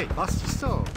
Hey, was?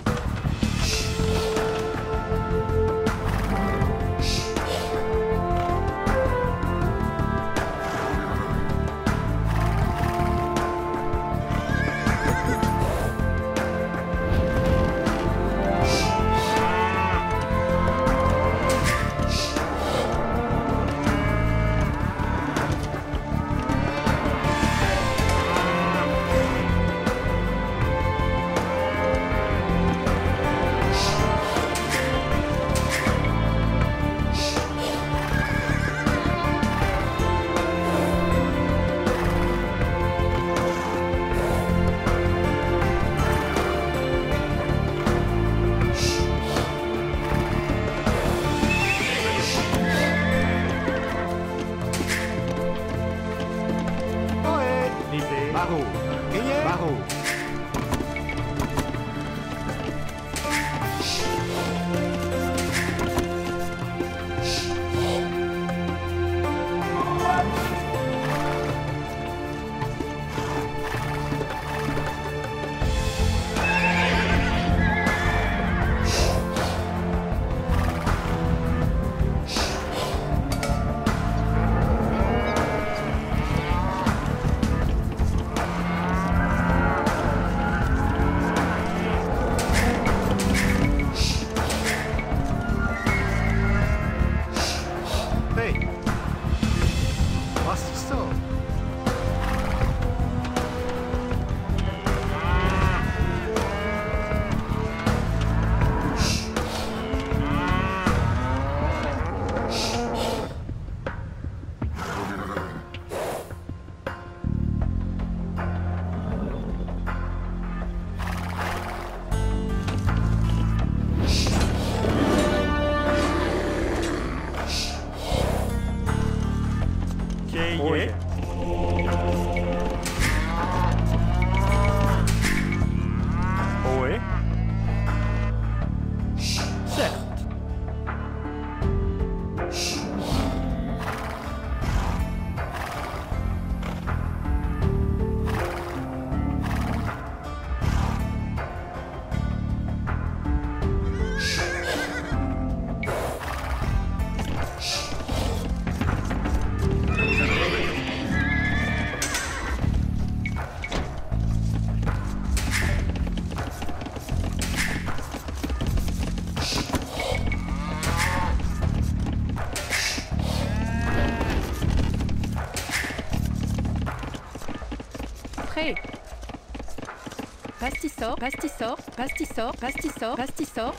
Pastissor, pastissor, pastissor, pastissor, pastissor.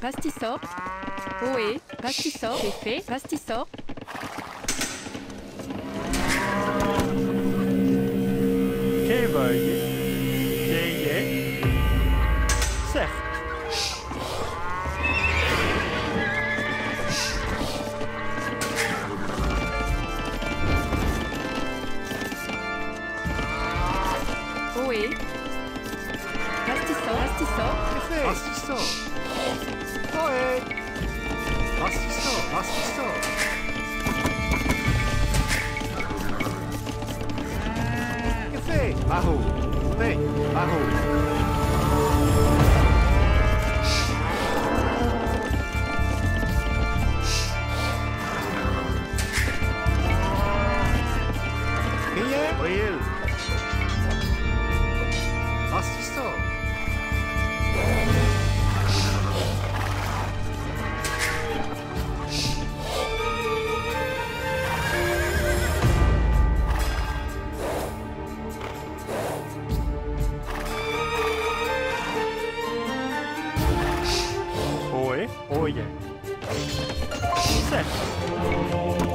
Pastissor. Ohé, pastissor, j'ai fait, pastissor. Quem vai? Oh yeah. Certo.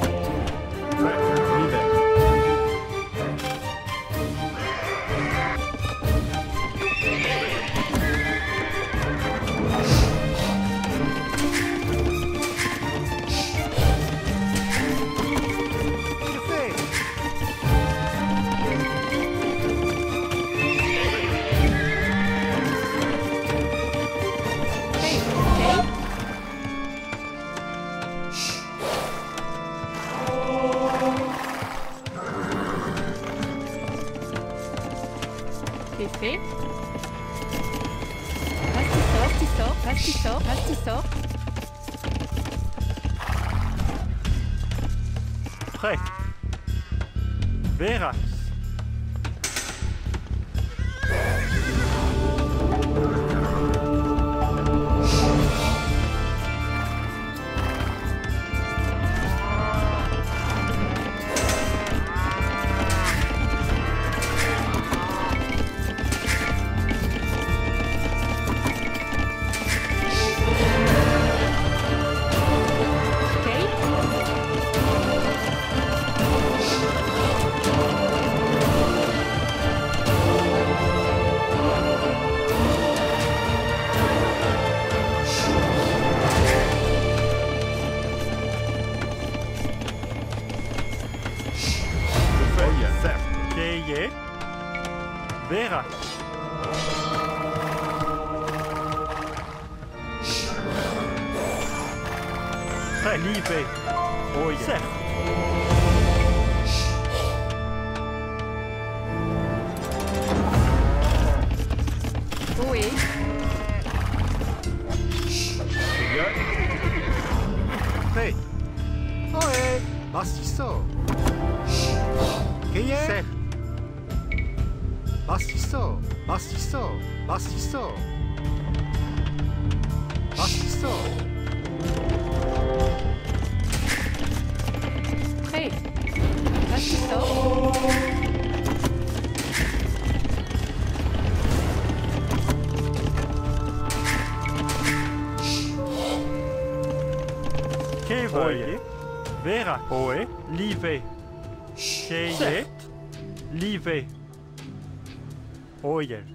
Poe, Live, Sheyet, Live, Oyer. Oh,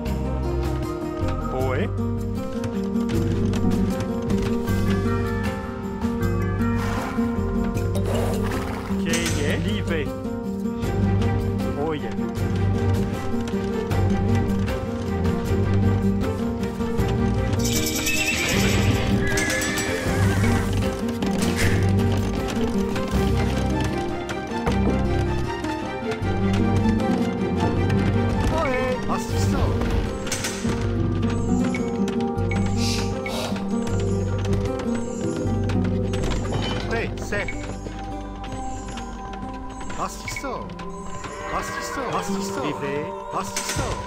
assistants. Privés. Assistants.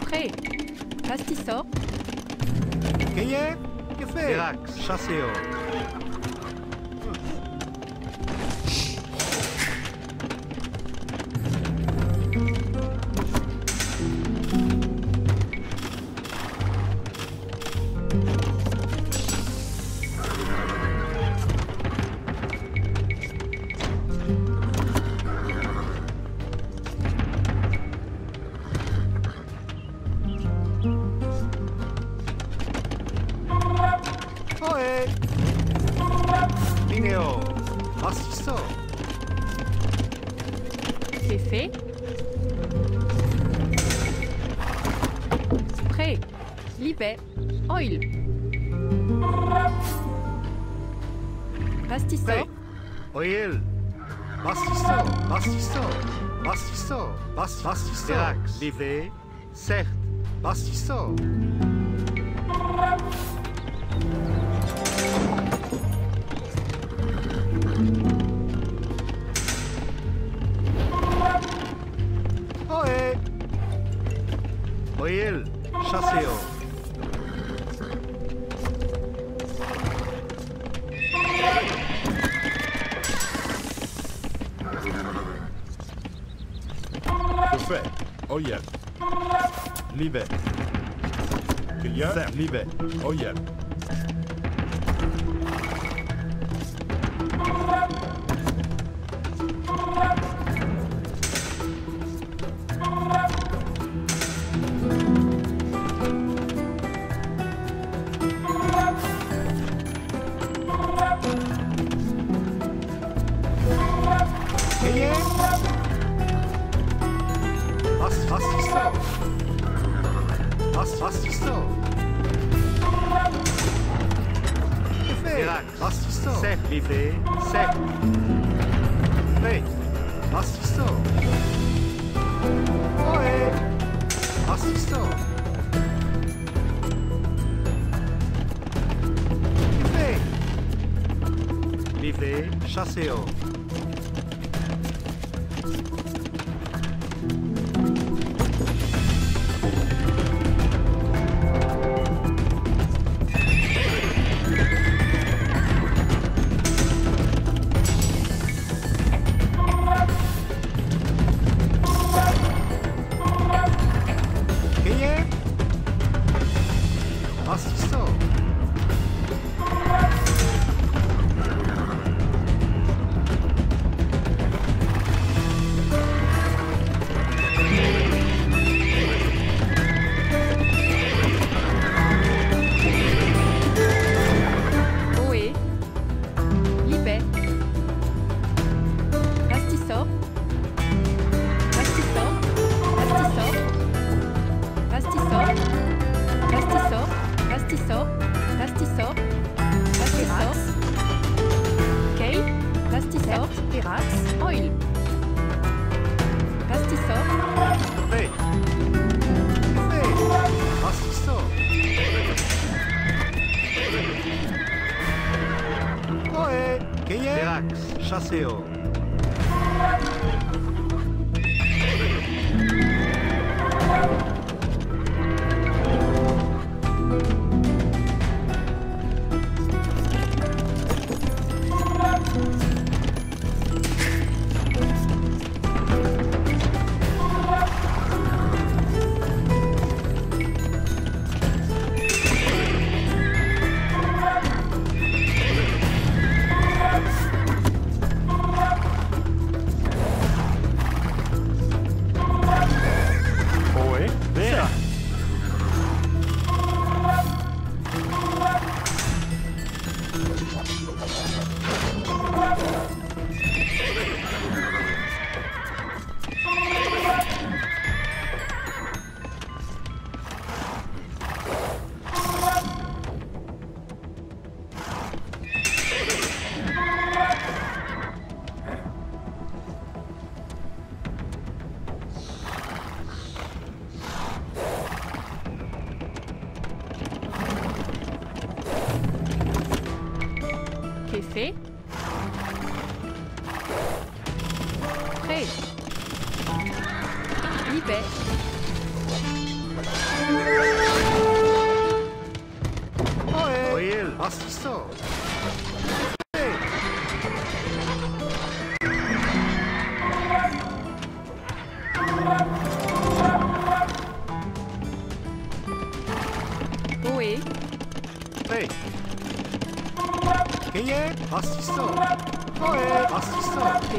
Prêt. Pastissant. Kayev, que fait Verax, chasseur. цех Oh. Chasseur.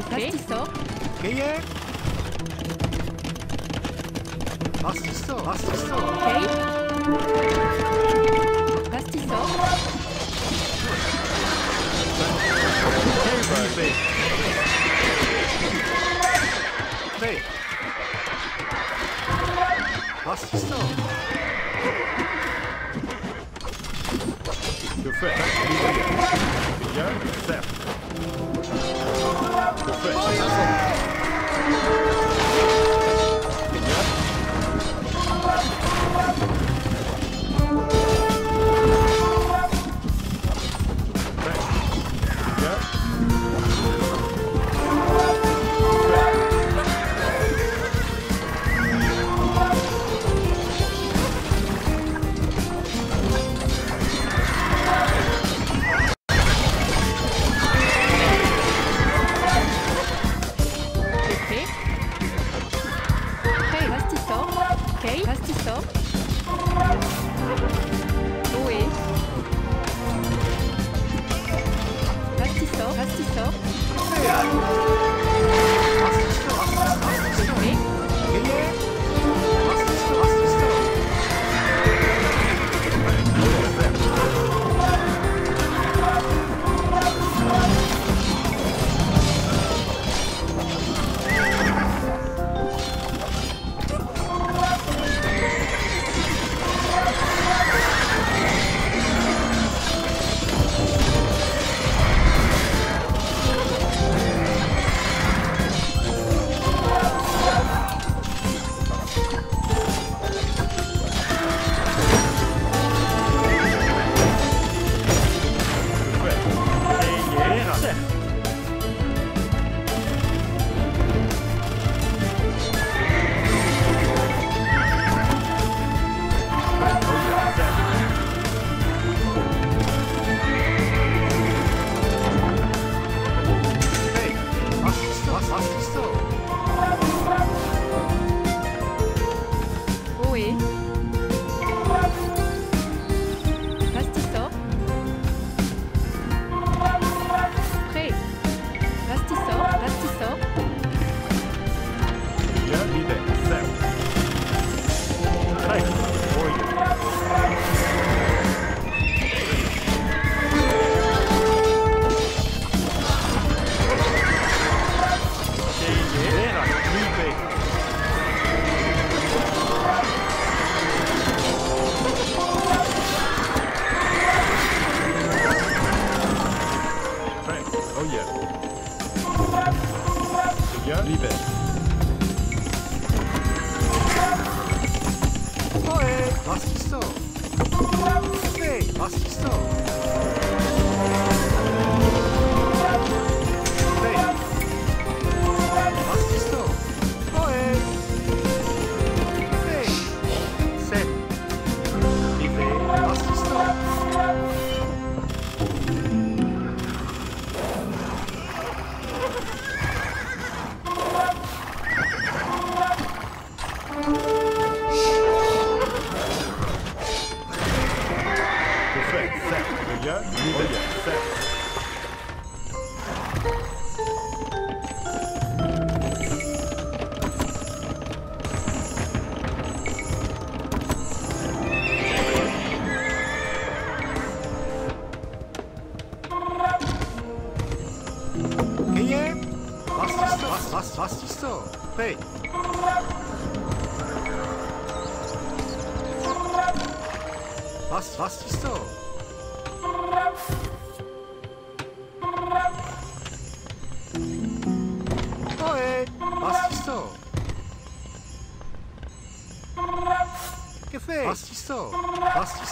¿Qué? ¿Qué?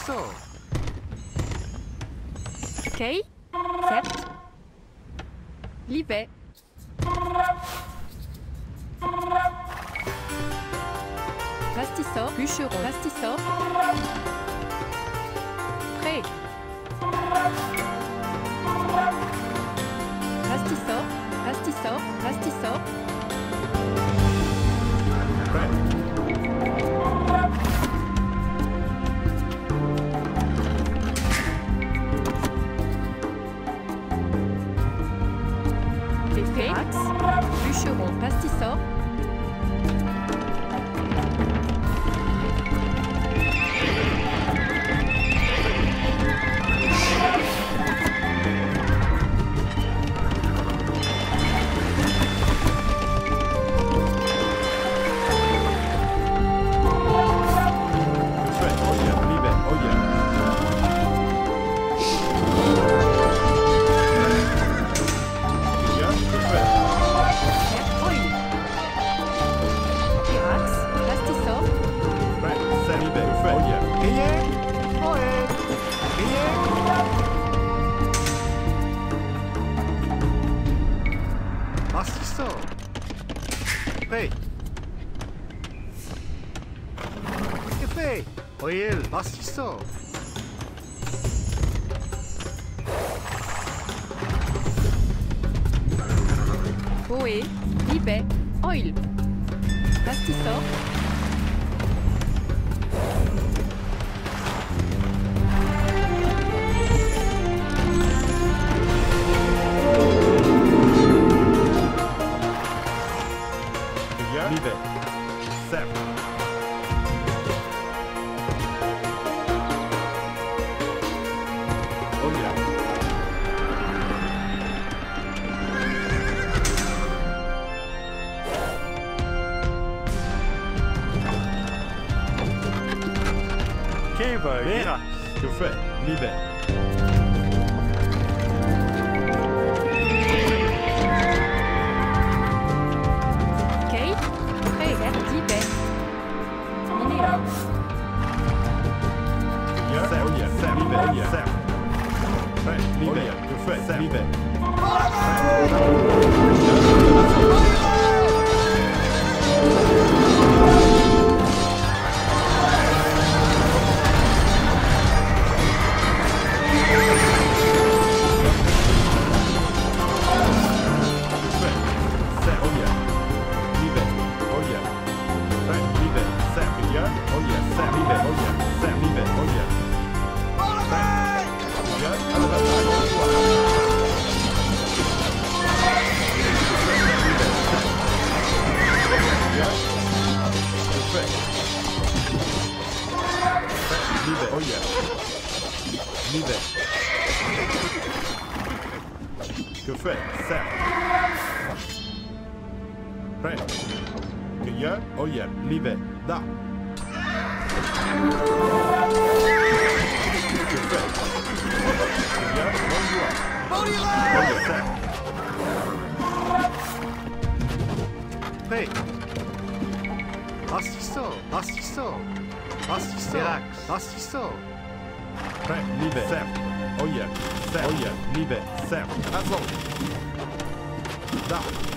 eso? eso? Fred, Fred, Fred, Fred, Fred, Fred, Fred, Fred, keep it. Good friend, set. Friend. Good yeah? Oh yeah, leave it. Da. Good friend. Good yeah? One you up. Body alive! set. Hey! Assisto! Assisto! Assisto! Relax! Assisto! Leave it. Oh yeah. Oh yeah. Leave it. Sep. That's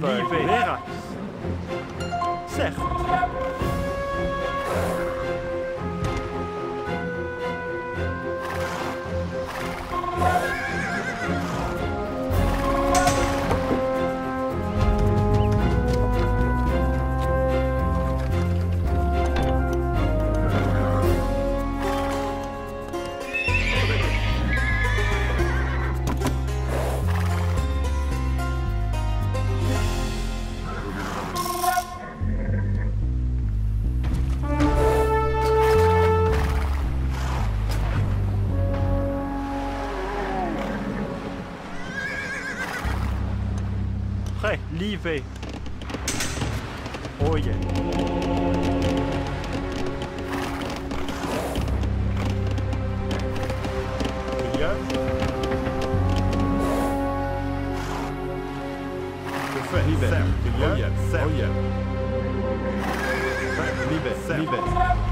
Pittsburgh. guys. Fais, oh yeah, oh yeah. Fais, libère.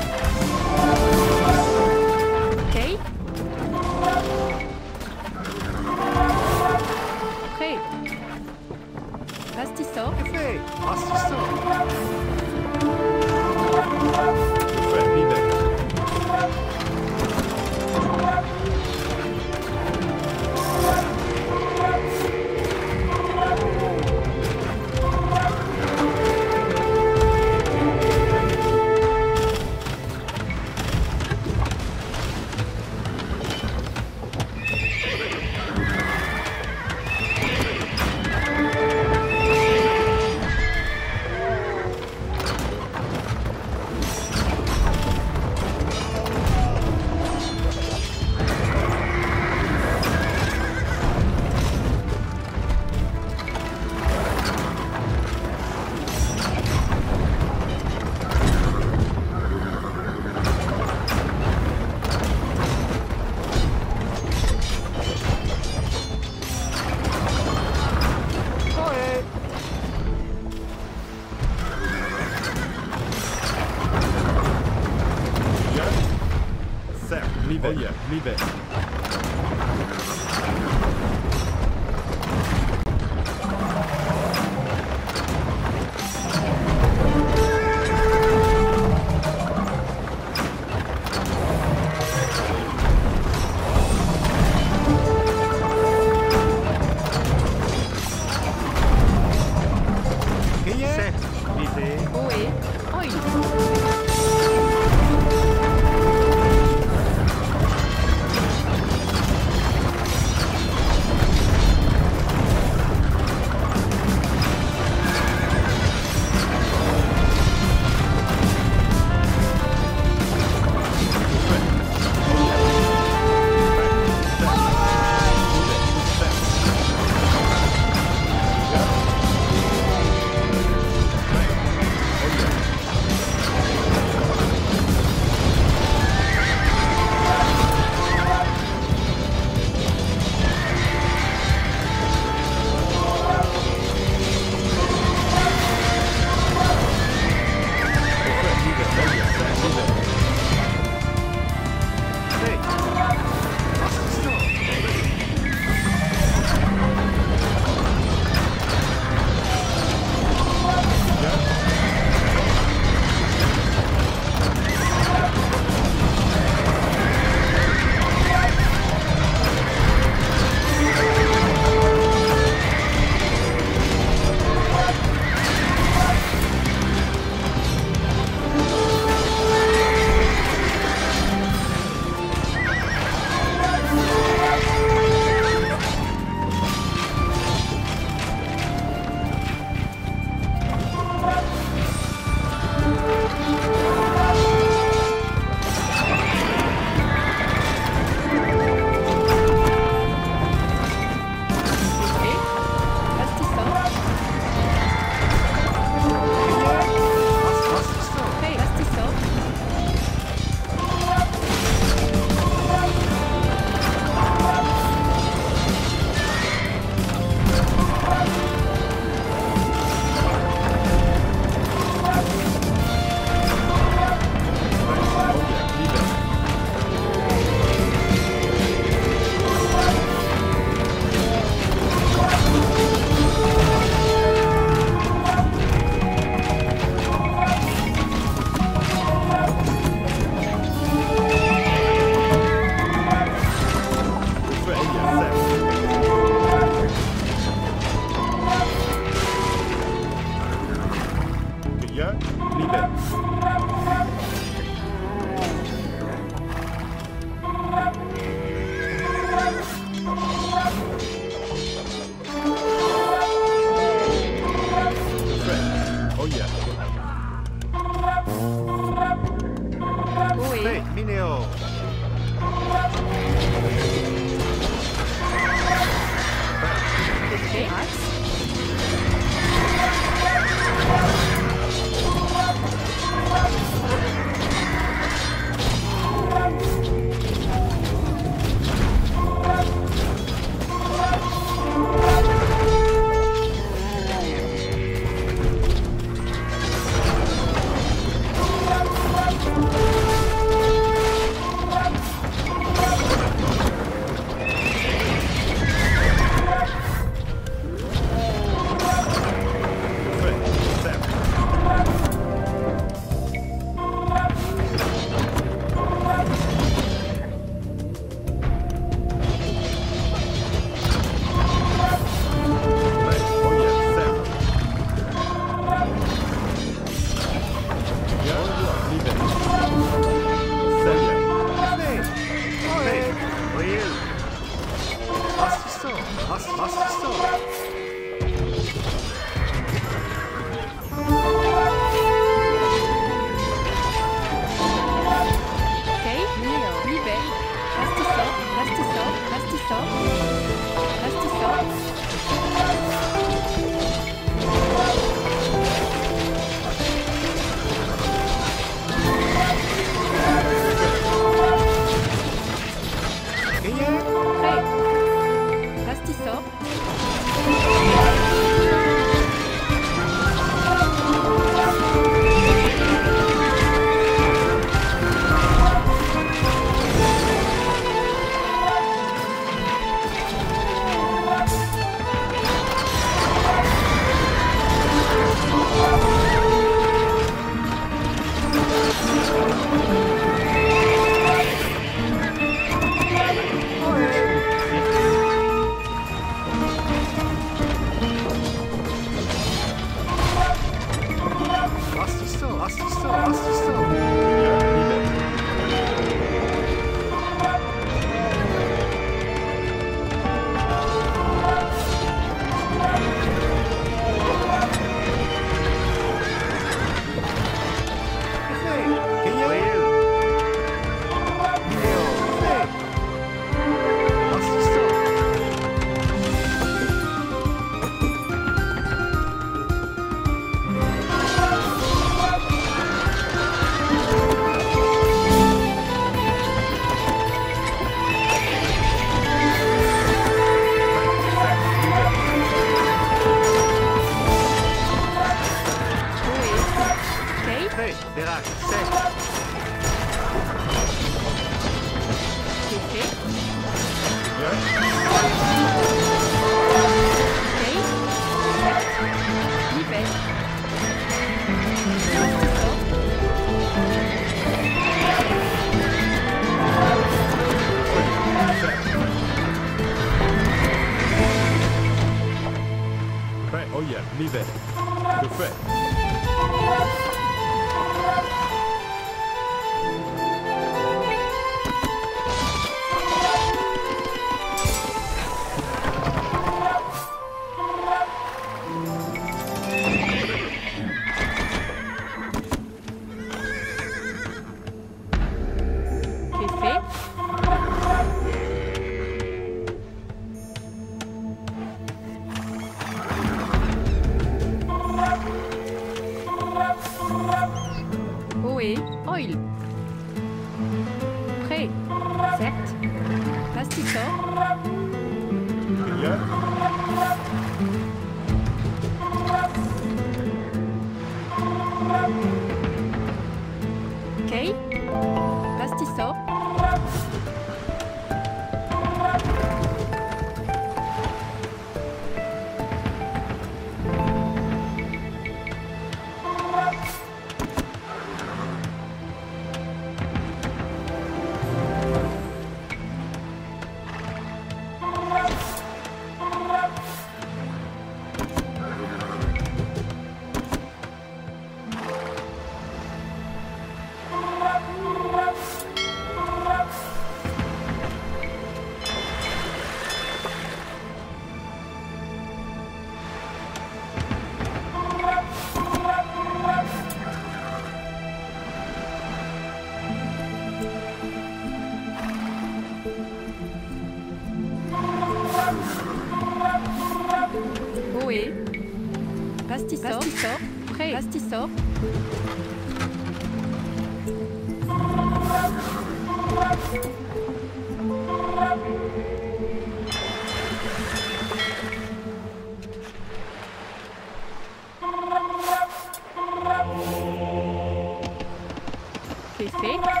对。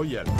Royal.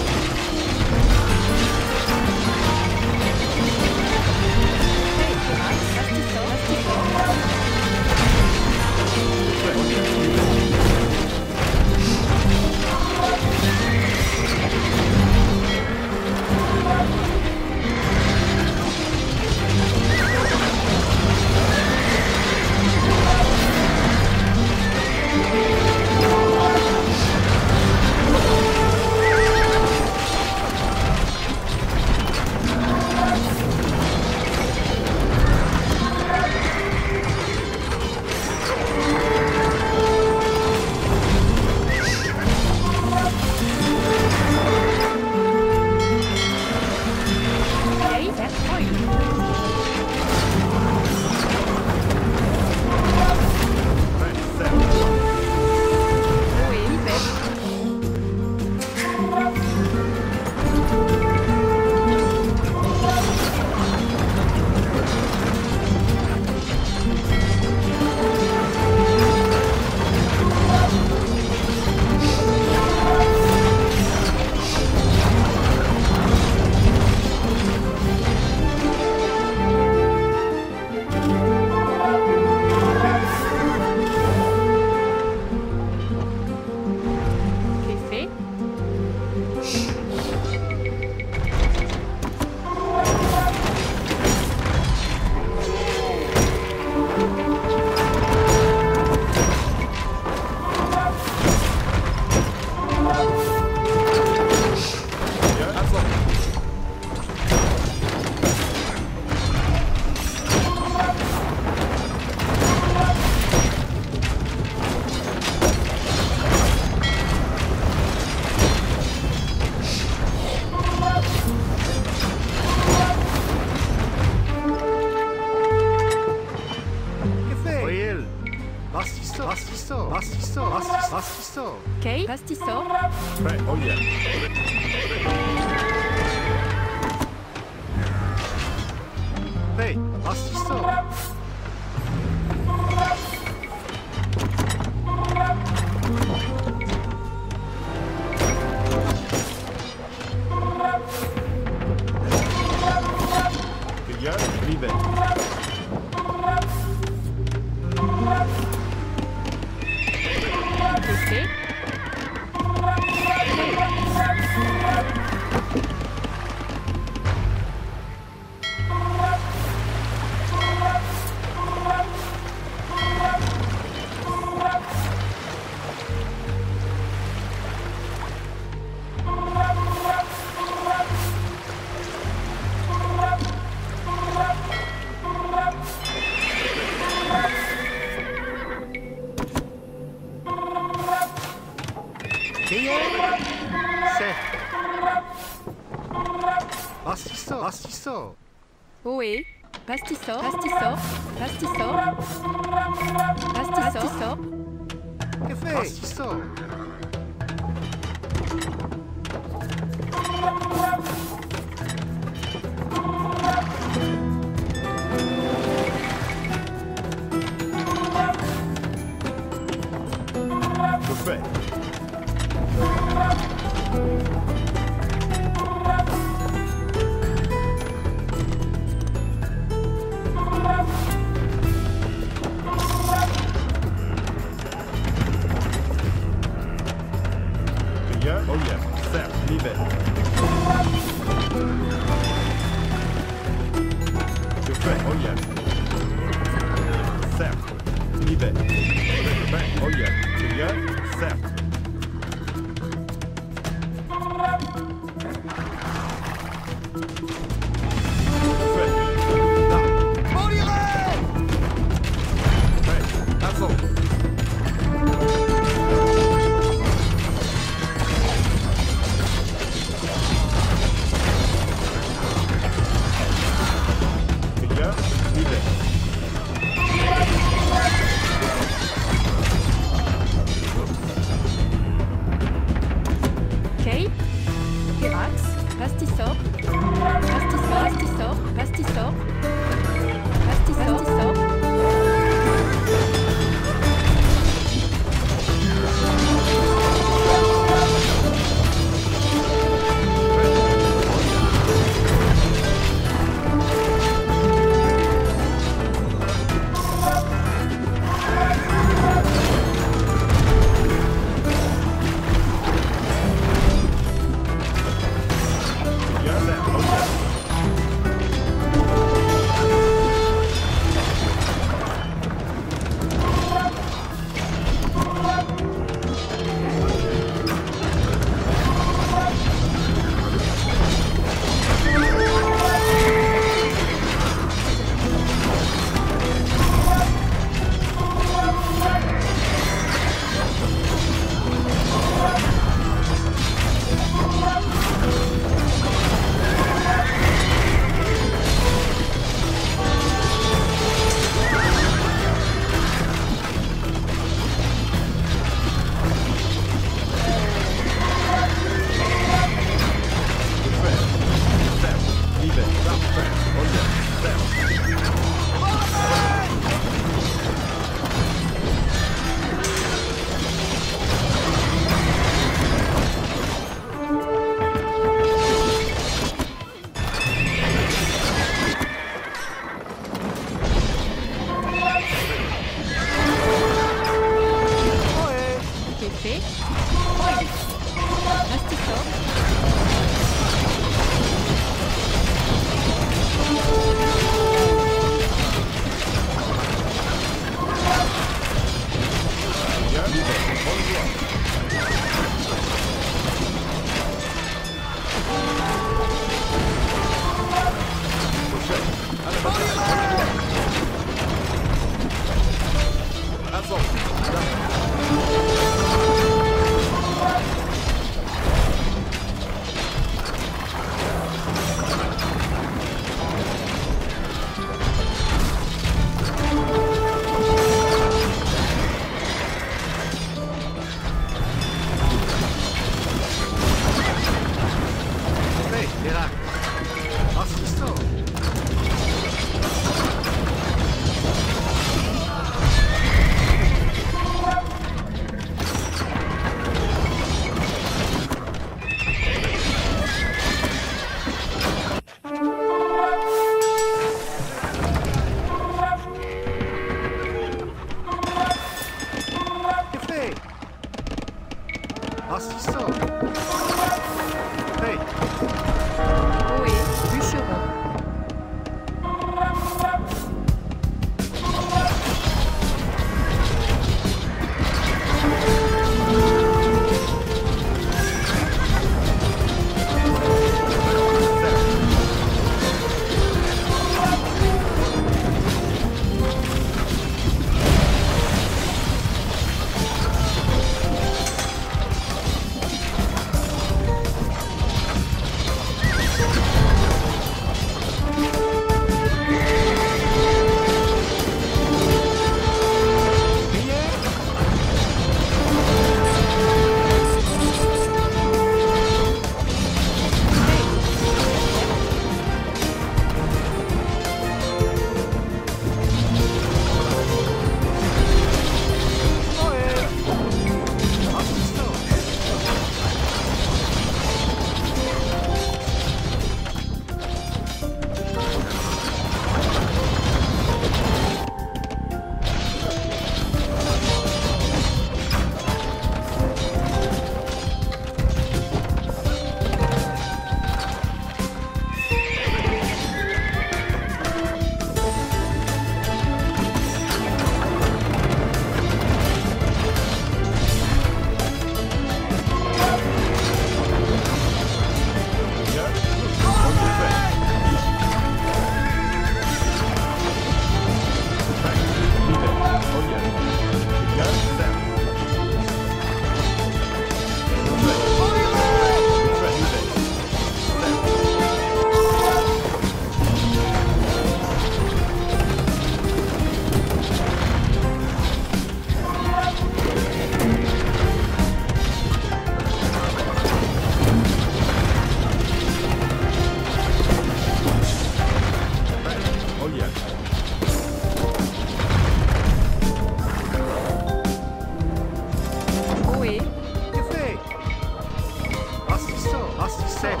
Ah, si, certes.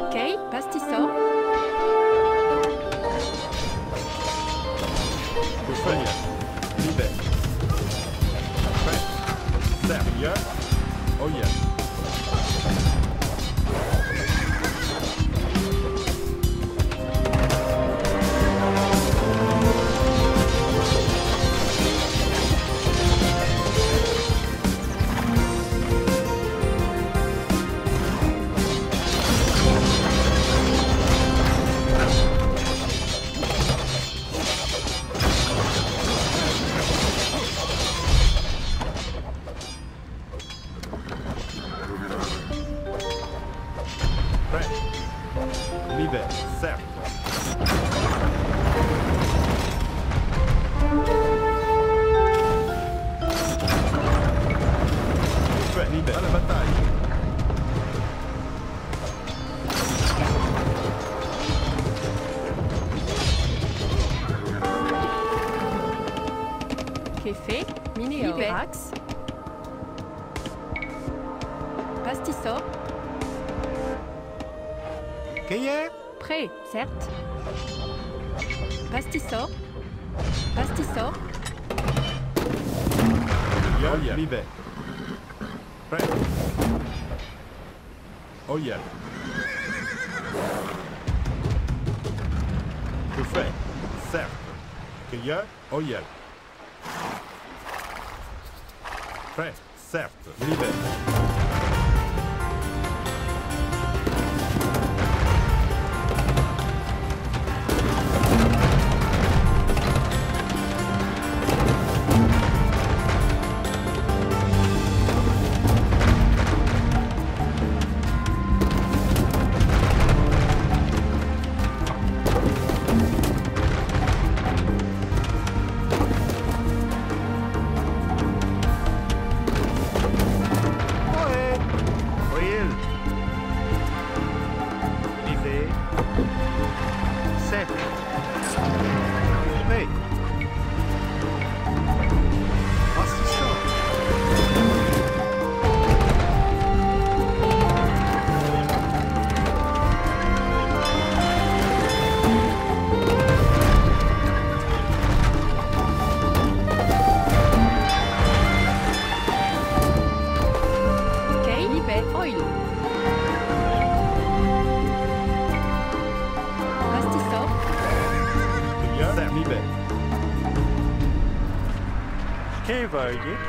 Ok, pastisseur. Cochonnière. Libère. bölge.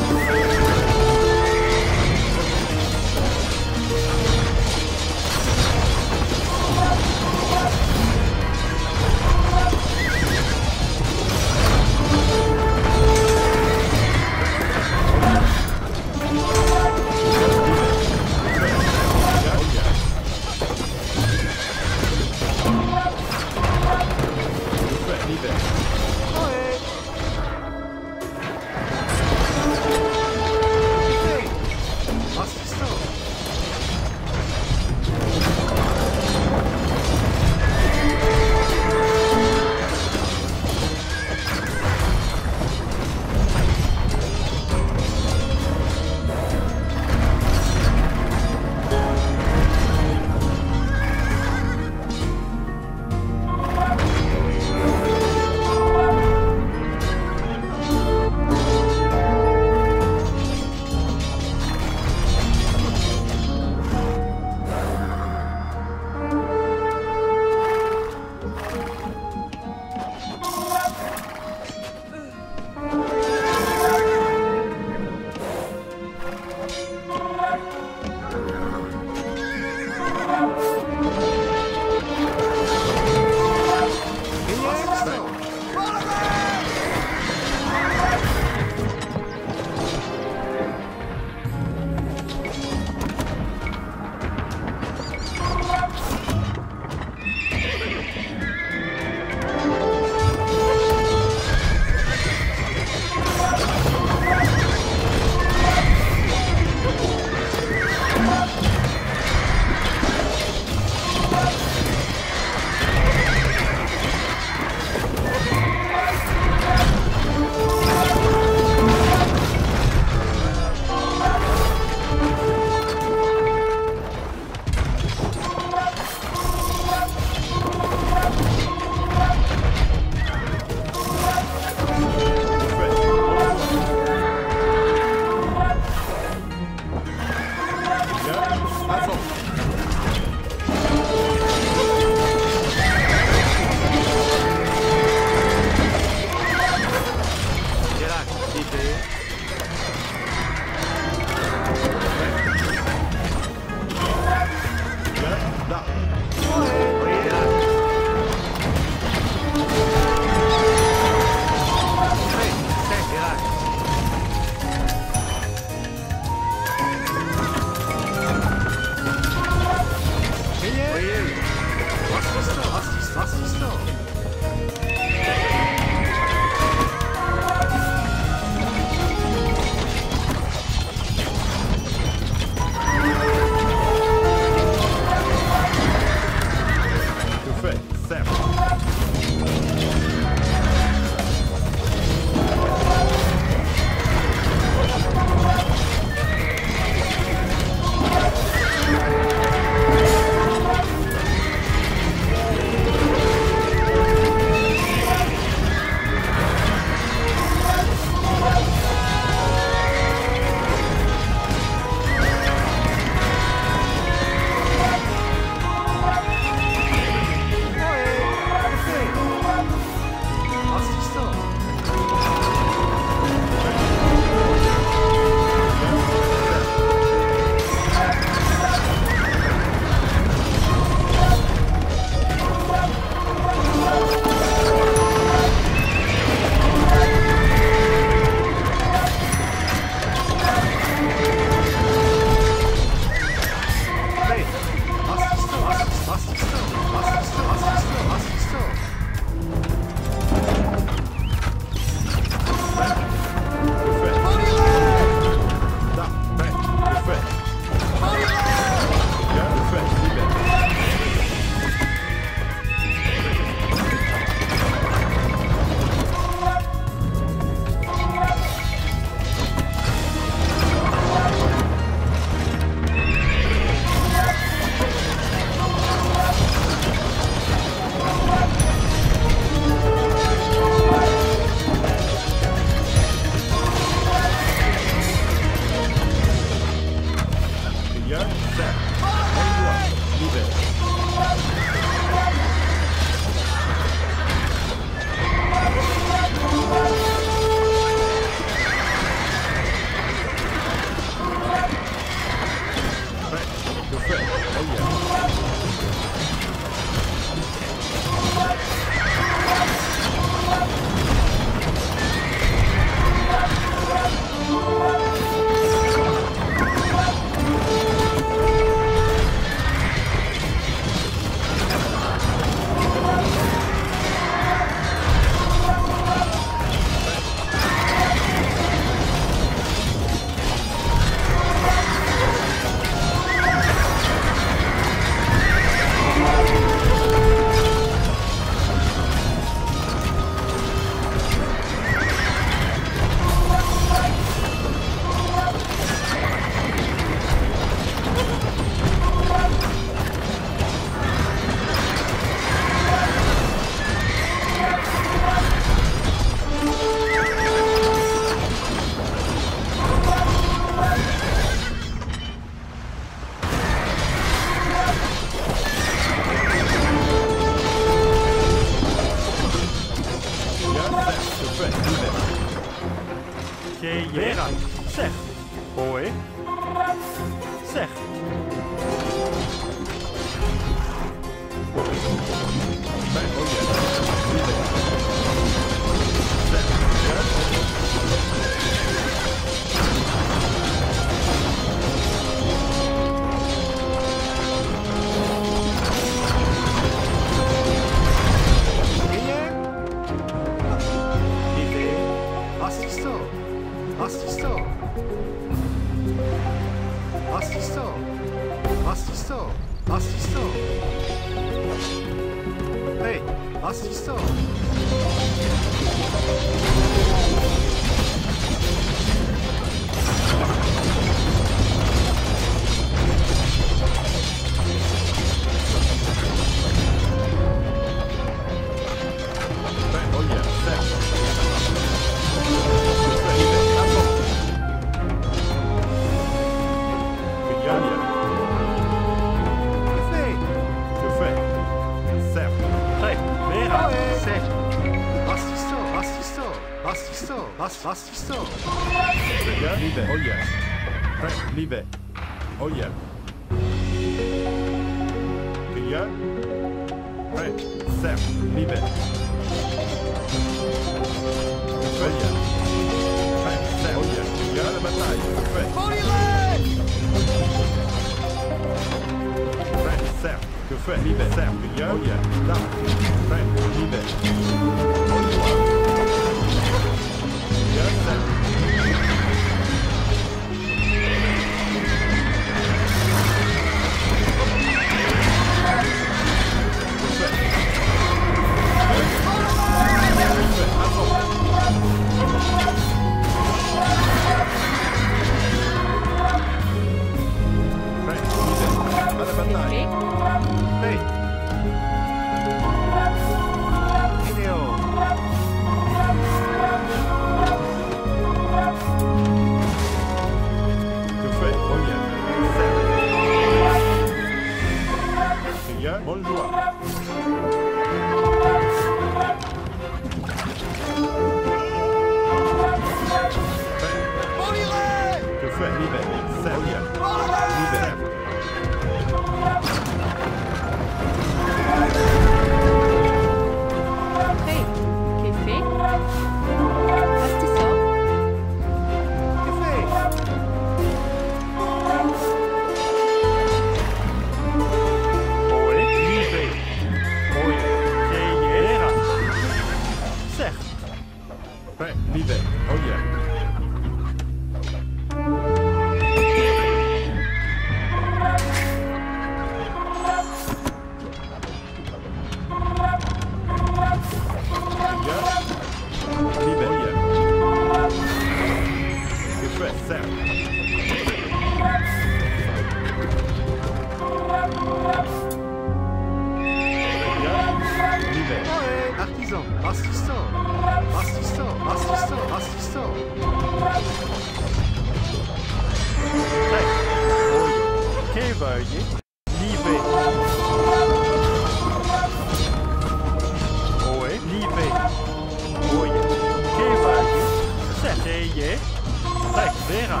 Sek. Vera.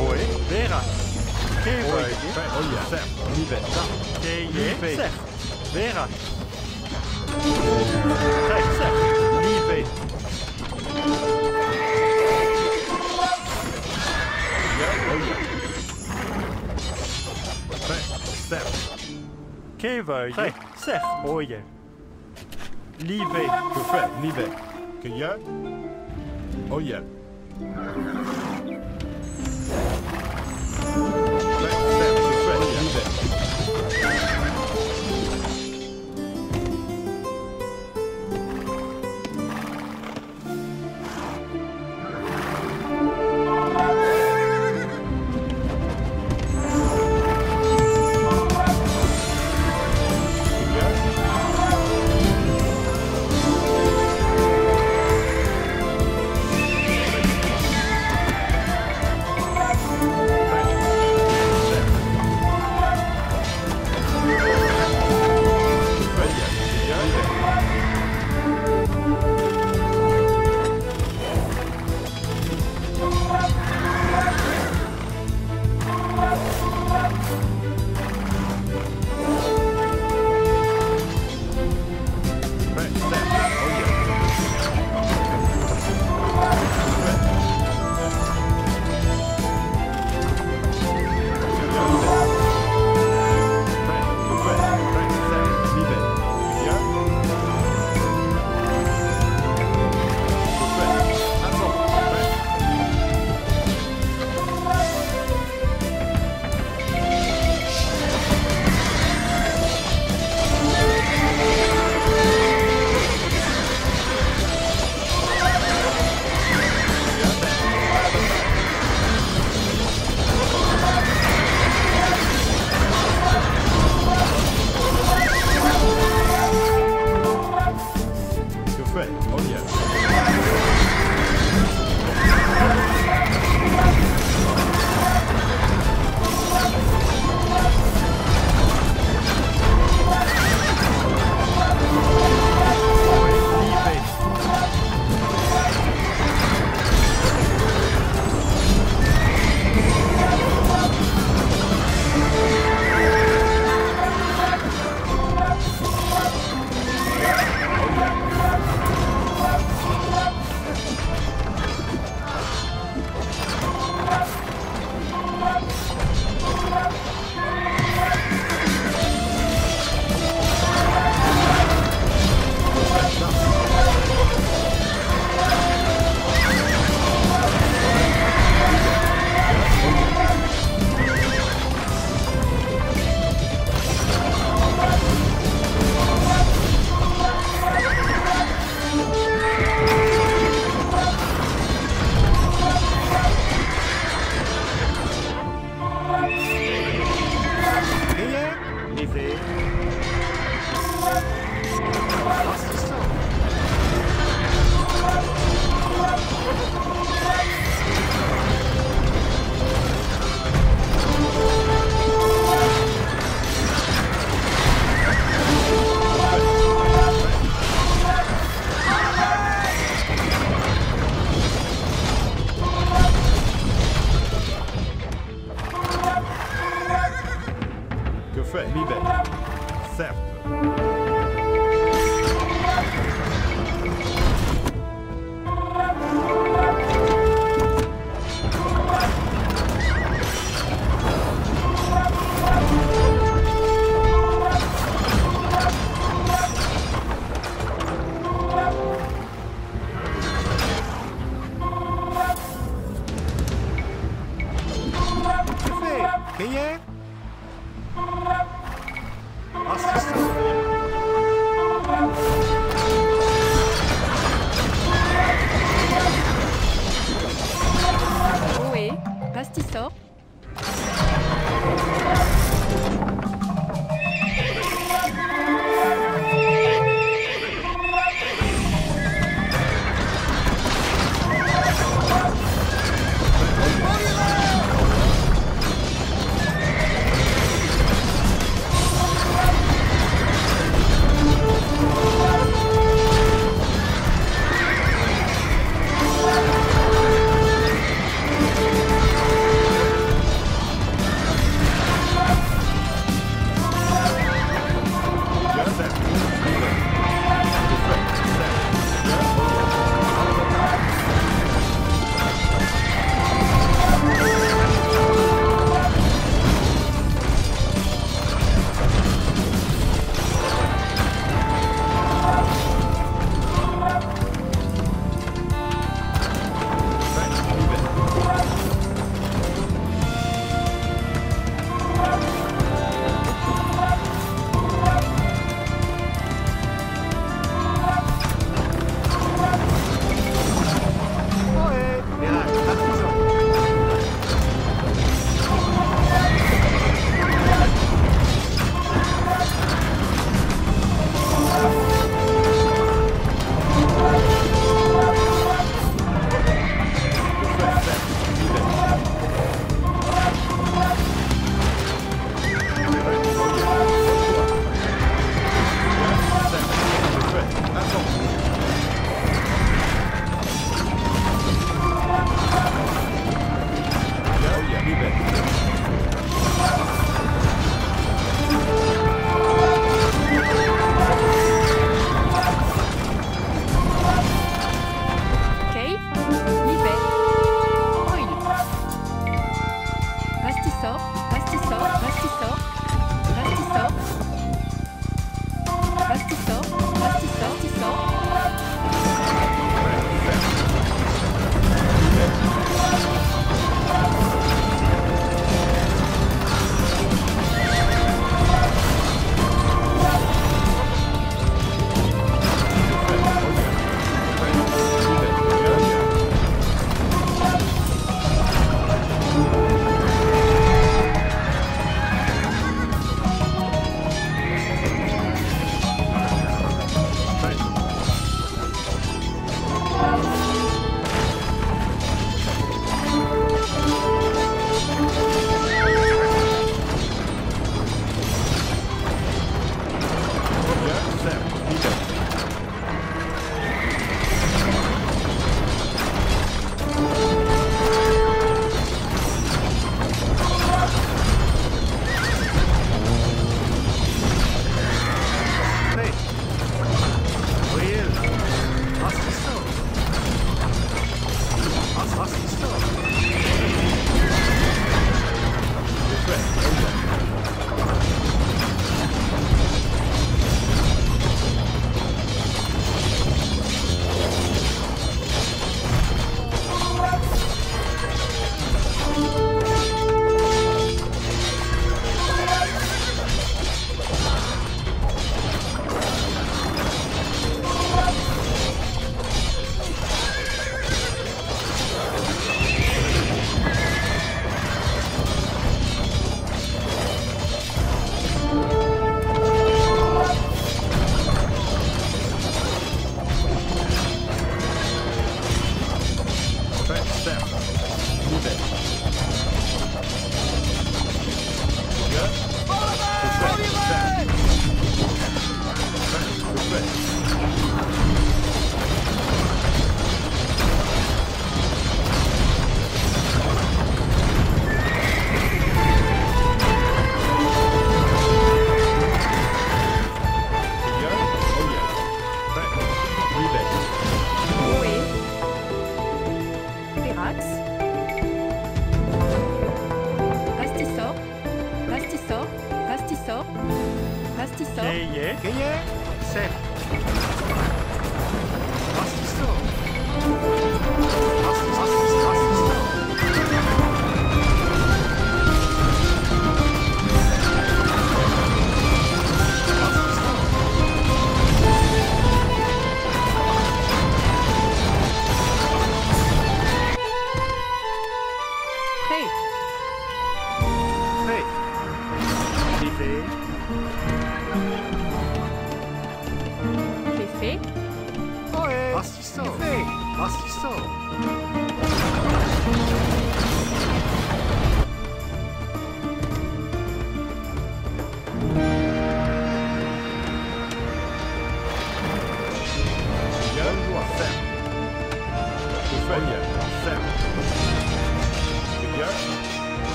Oe. Vera. Kevøye. Olja. Sam. Live. Keje. Sek. Vera. Sek. Sek. Live. Olja. Sam. Kevøye. Sek. Sek. Oje. Live. Kuffe. Live.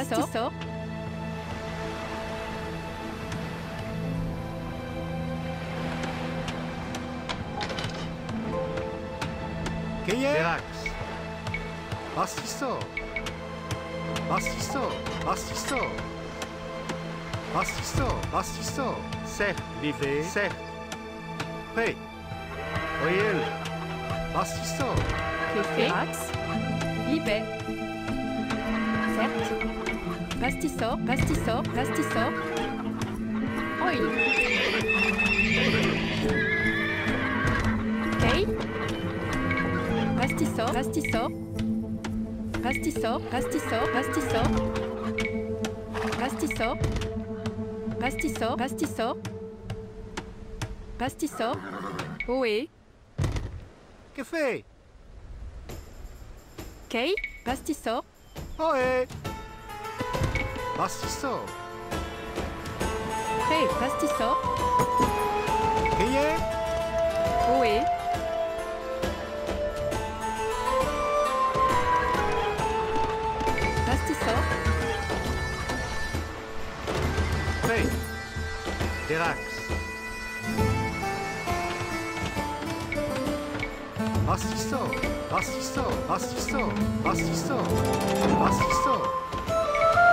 Hast du so? Quem é? Relax. Basta isso. Basta isso. Basta isso. Viver. Certo. Pastissor, pastissor, pastissor. Oil. Kay. Pastissor, pastissor. Pastissor, pastissor, pastissor. Pastissor. Pastissor, pastissor. Pastissor. Oé. Café. Kay, pastissor. Oé. Was ist so? Hey, was ist? Hey? Oui. Was ist so? Hey, Derax. Was ist so? Was ist?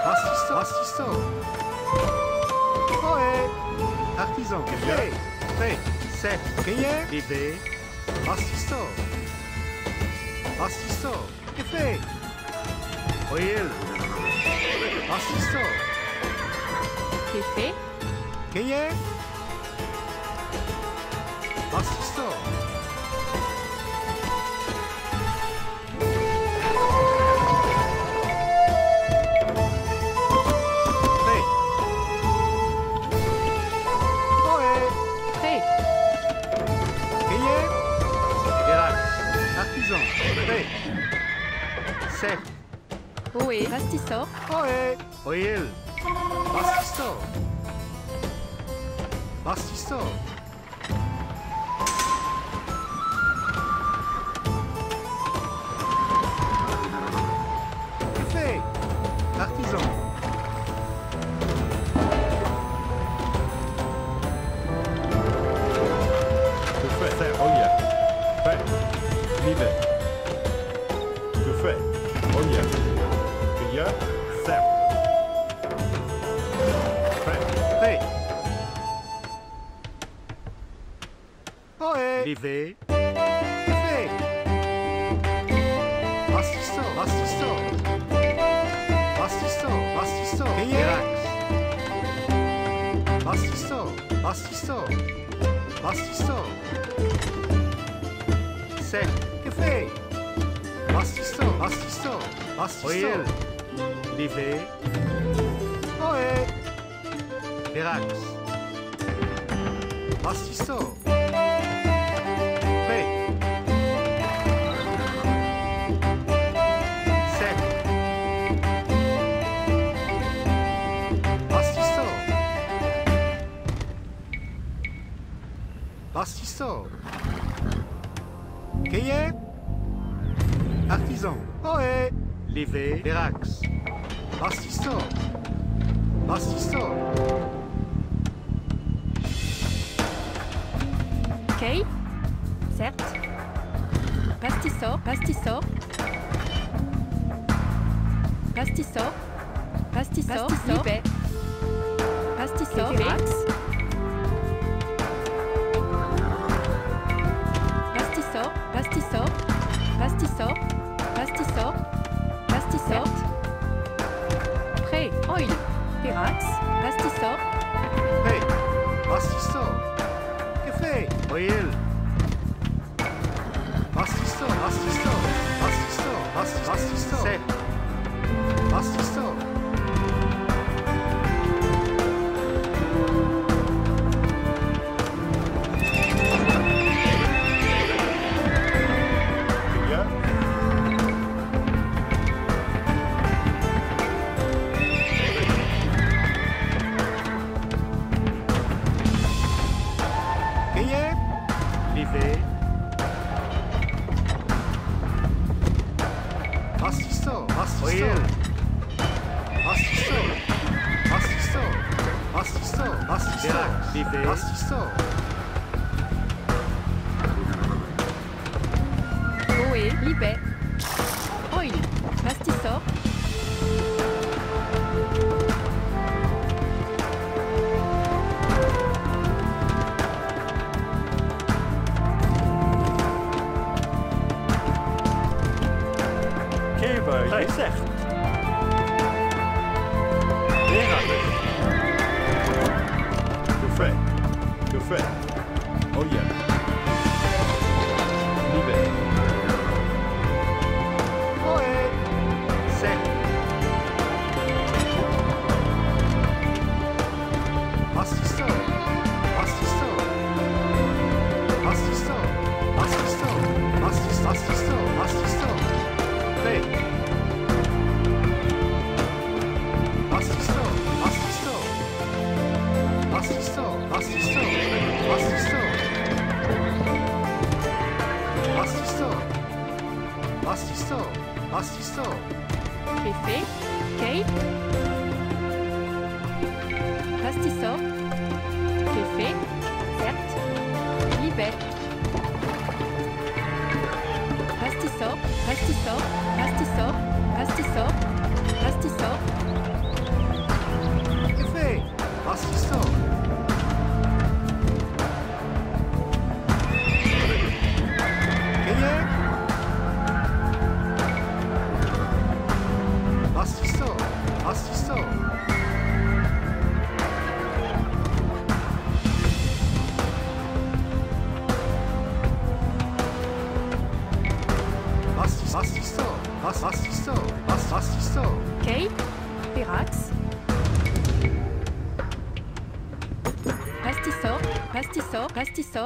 Macizo. Macizo. Oe. Artisan. Café. Fait. C'est. Cueillir. Bébé. Macizo. Macizo. Café. Oil. Macizo. Café. Cueillir. suffisant. Prêt. Certes. Oui, Vastisor. Oui. Oil. Vastisor.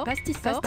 pastissor,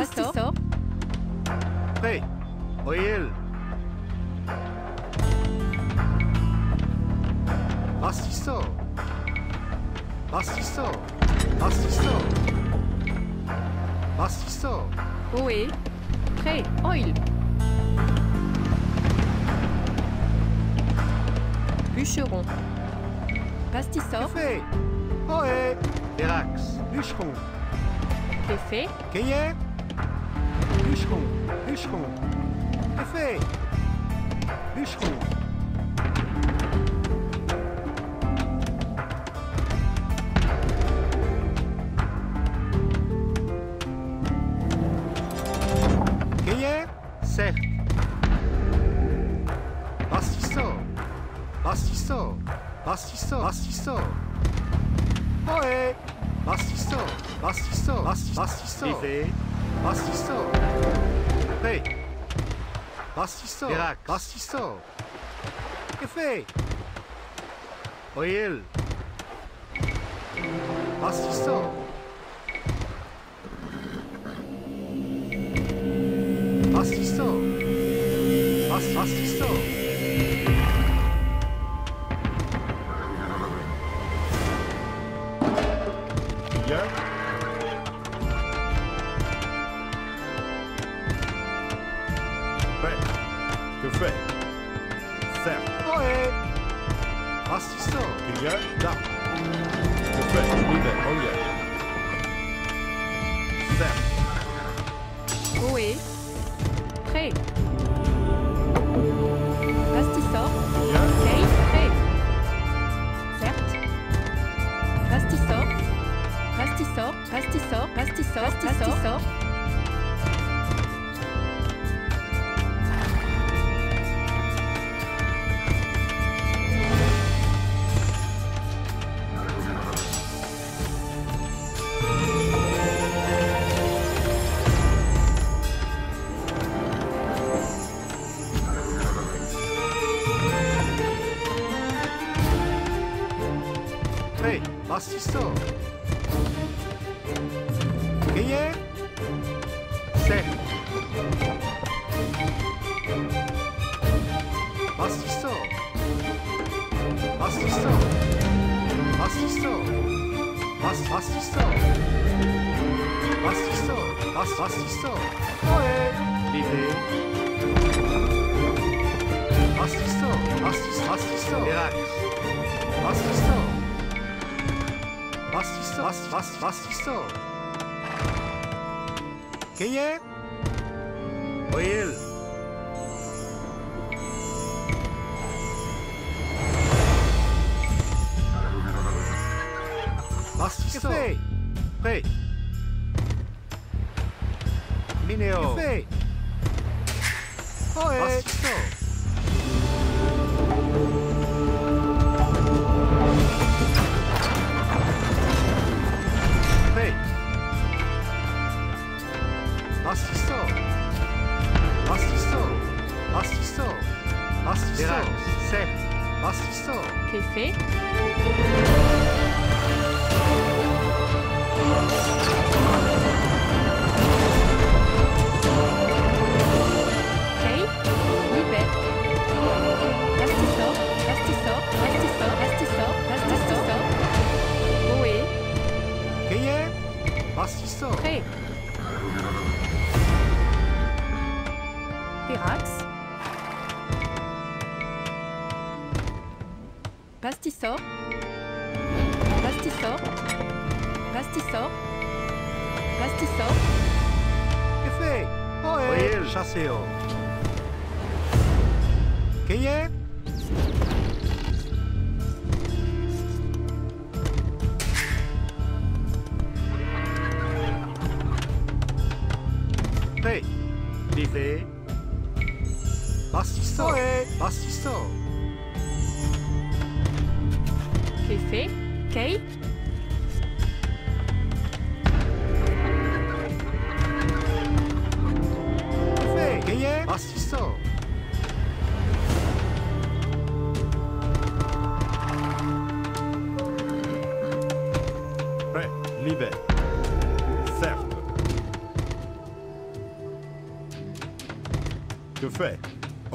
só. Irax. Basti só. Que? Oi. fast you Fei. Fei. Mineo. Fei. Oe. So. アシストアシストアシストアシストセフアシストケフェ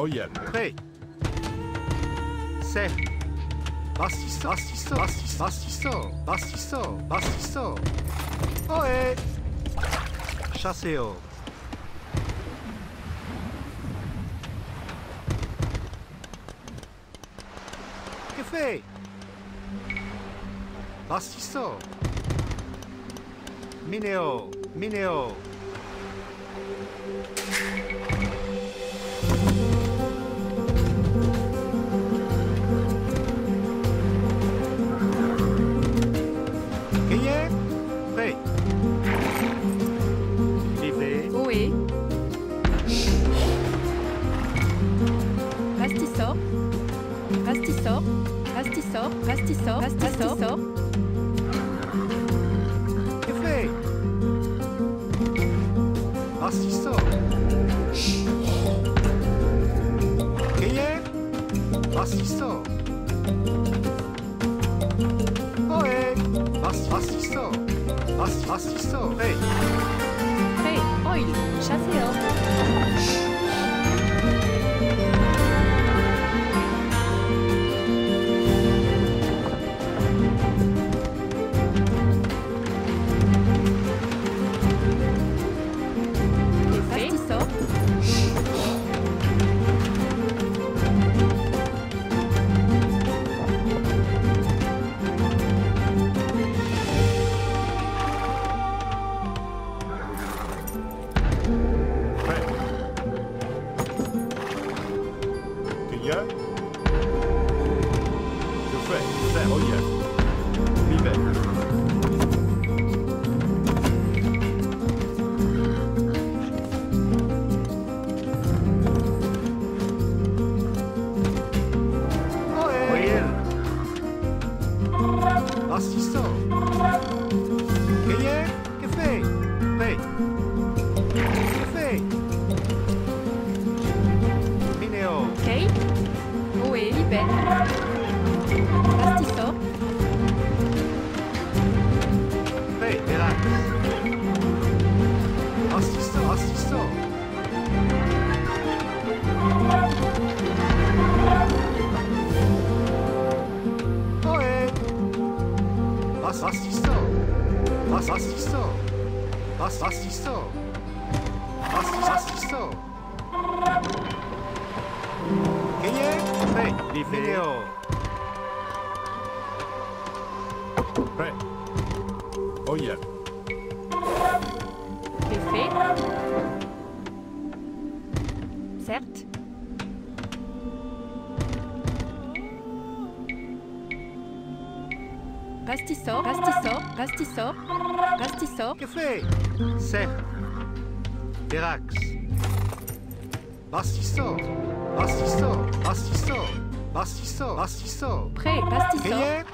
Oye. Prêt. C'est. Bastisso, bastisso, bastisso, bastisso, bastisso. Ohé. Chasseo. Prêt. Mineo. Prêt. Oye. Effet. Certes. Pastisor. Pastisor. Pastisor. Pastisor. Que fait? C'est. Verax. Bastisso. Bastisso. Bastisso. Bastisso. Bastisso. Prêt. Pastisor.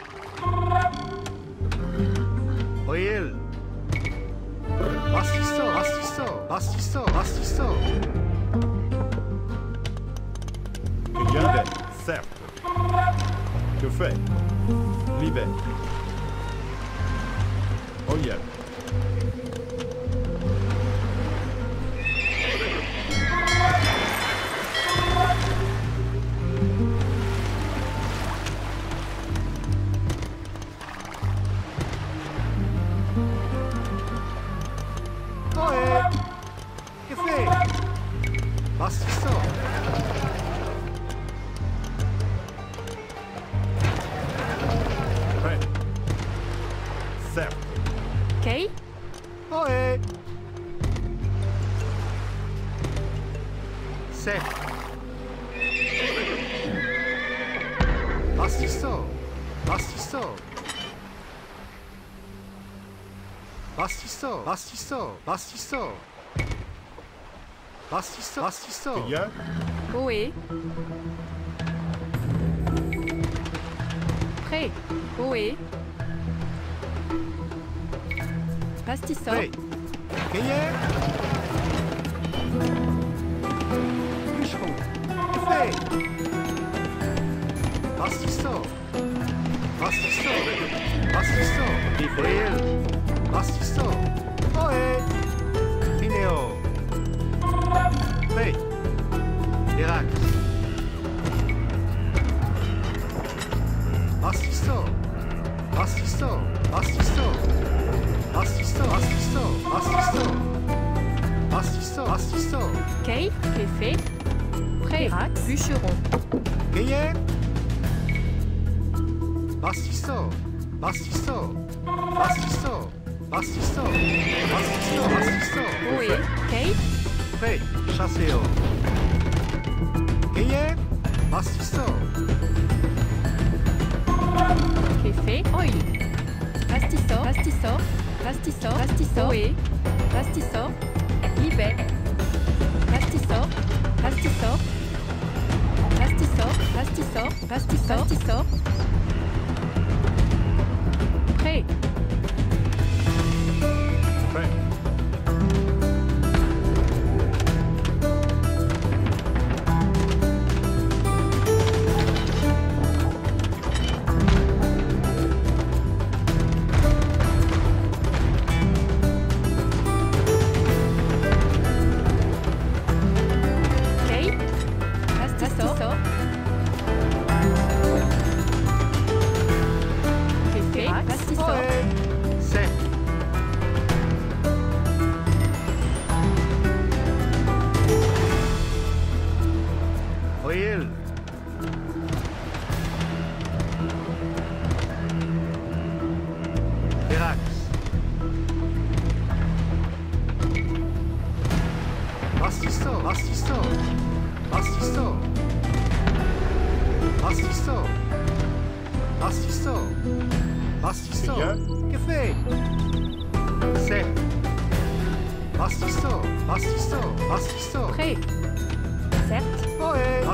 Bastisso. Bastisso. Bastisso. Bastisso. Bastisso. Ohé. Prêt. Ohé. Pastisor. Prêt. Gagné Bûcheron. Bastisso. Bastisso. Bastisso. Livrel. Bastisso.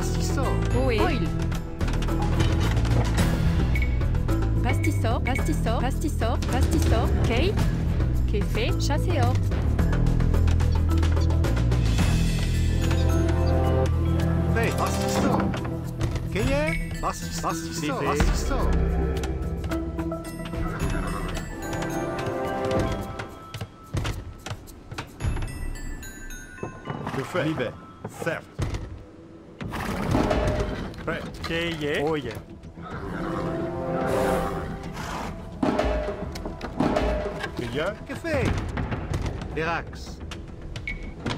Ohé. Pastisso. Oé. Oil. Pastisso, pastisso, pastisso, pastisso. Kay. Café. Chasseo. Fais. Pastisso. Che è? Pastisso. Pastisso. Vive. Pastisso. Que fait Libé. Certes. Prêt. Keye. Oye. Meilleur. Che fai? Verax.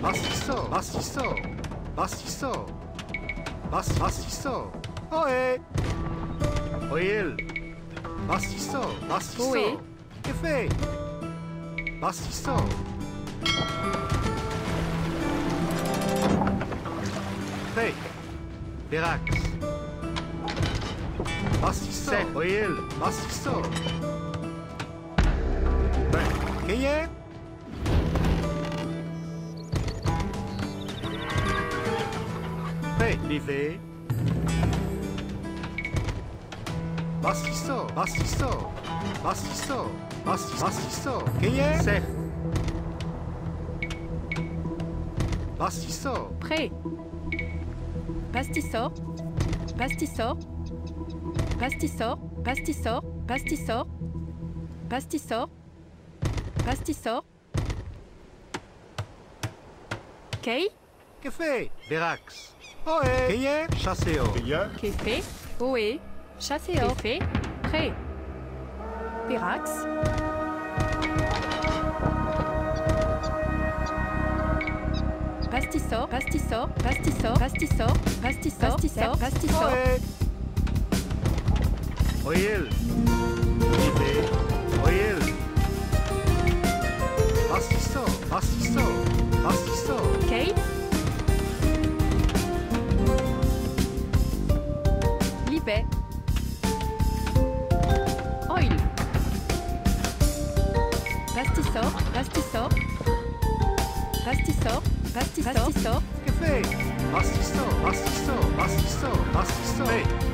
Pastisso. Pastisso. Pastisso. Pas pastisso. Ohé. Oil. Pastisso. Pastisso. Ohé. Che fai? Pastisso. Fai. Verax. Mastiço. Foi ele. Mastiço. Bem, quem é? Bem, livre. Mastiço. Mastiço. Mastiço. Mastiço. Quem é? Certo. Mastiço. Prêt. Pastiço. Pastiço. Pastisso. Pastisso. Pastisso. Pastisso. Pastisso. Kay. Che fai? Verax. Ohé. Che è? Chasseo. Meilleur. Café. Oé. Chasseo. Café. Prêt. Pirax. Pastisso. Pastisso. Pastisso. Pastisso. Pastisso. Pastisso. Pastisso. oil, bibe, oil. Mastisto, mastisto, mastisto. Okay. lipé, Oil. Pastisso, pastisso. Pastisso, pastisso. Pastisso. Café. Pastisso, pastisso, pastisso, pastisso. Hey.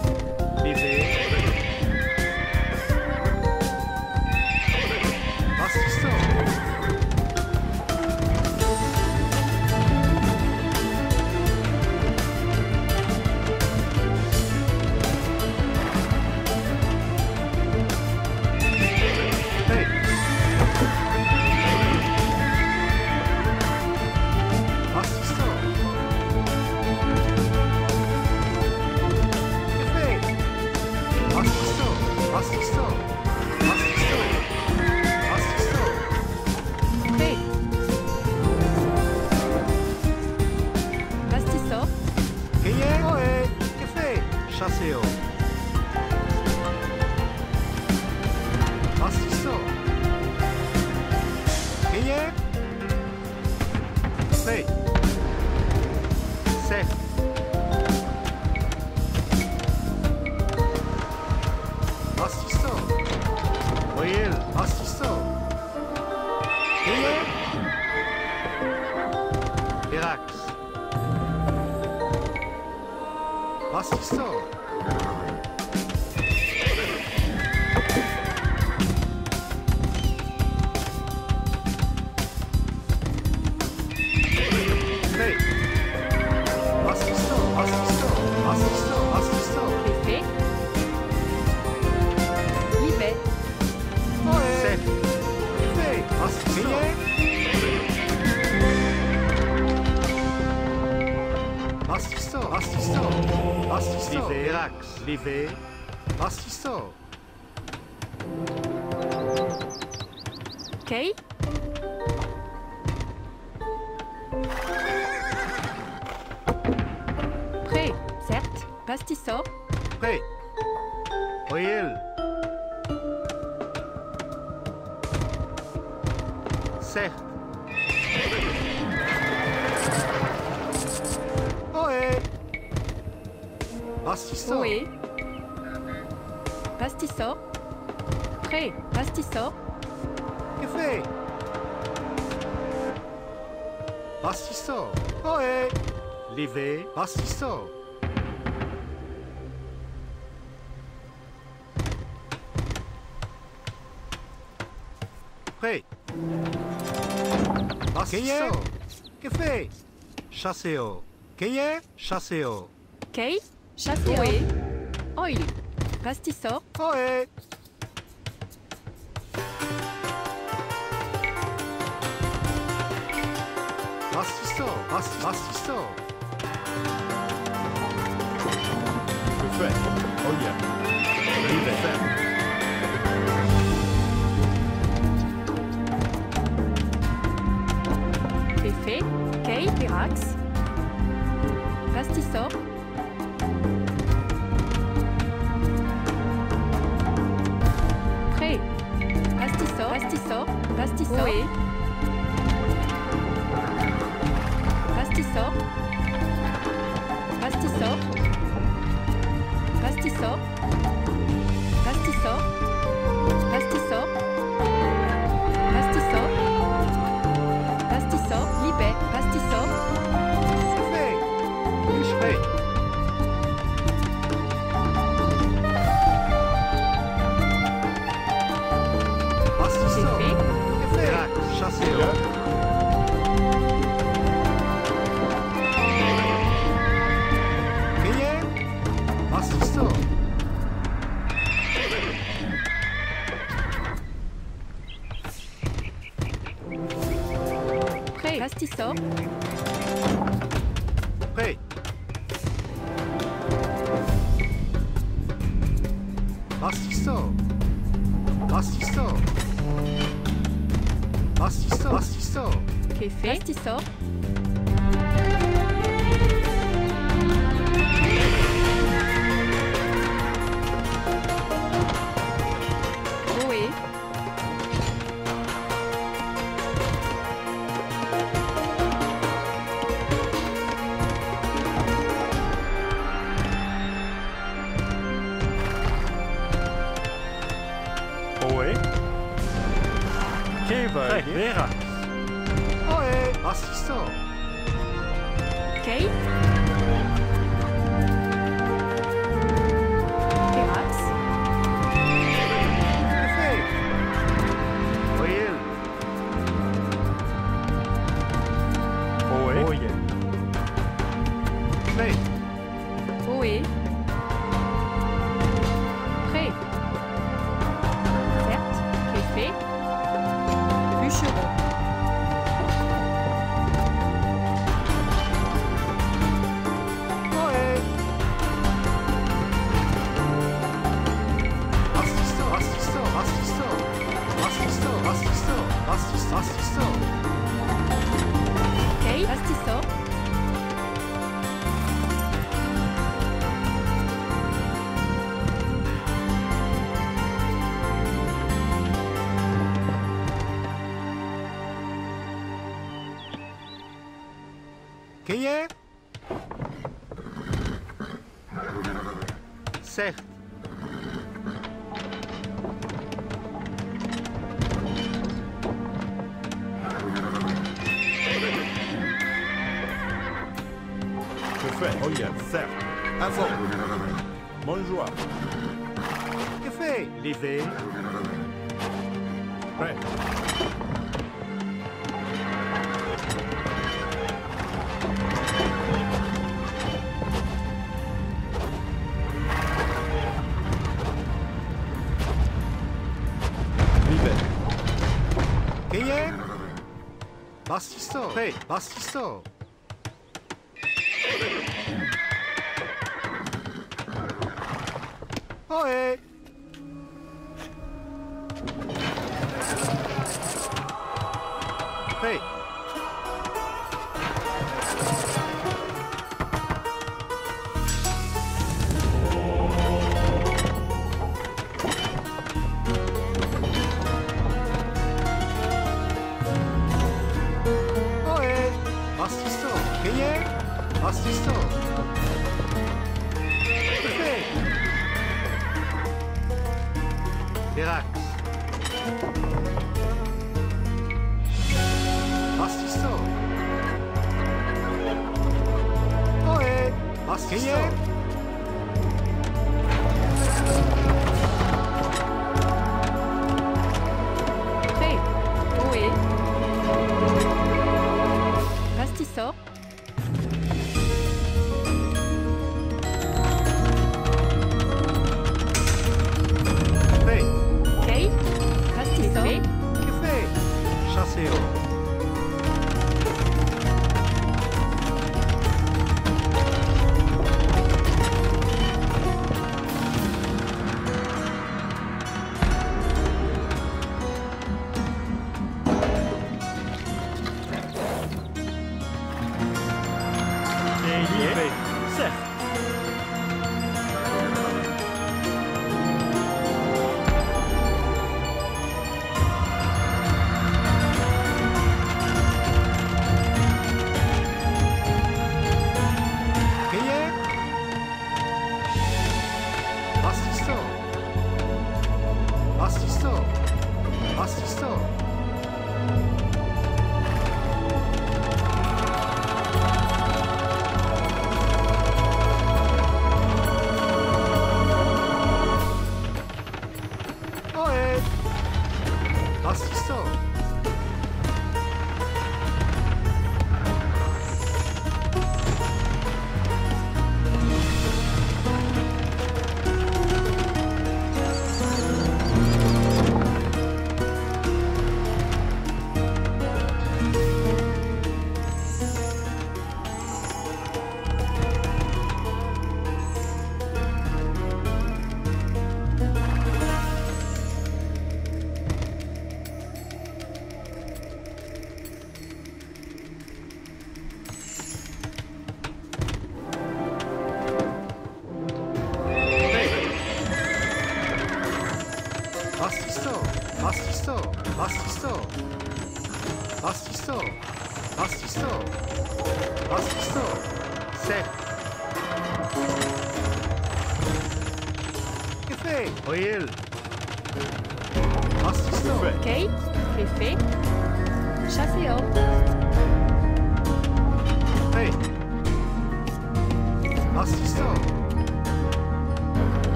李飞。Assistam, assistam. Bebê. Ibé. Sete. Vem, assistam. Assistam, assistam. Assistam. Viver, Axe. Okay. Pastisor. Prêt. Voyelle. Certes. Ohé. Assistant. Oé. Pastisor. Prêt. Pastisor. Que fait? Assistant. Ohé. Livé. Assistant. prêt. Quem é? Que fez? Chasseo. Quem é? Chasseo. Quem? Chasseo. Oi. Oi. Pastiço. Oi. Pastiço. Pastiço. Que fez? Olha. Vive. Axe, Pastissor, Pré, Pastissor, Pastissor, Pastissor, Ohé, Pastissor, Pastissor, Pastissor, Cueillir Certes. Yeah, certes. Avant. Bonjour. Que fait Levé Prêt. Basta só. Oi.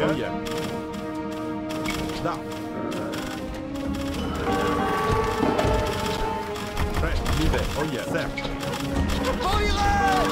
Yeah? Oh, yeah. Now. Right, move it. Oh, yeah. There. Boiler!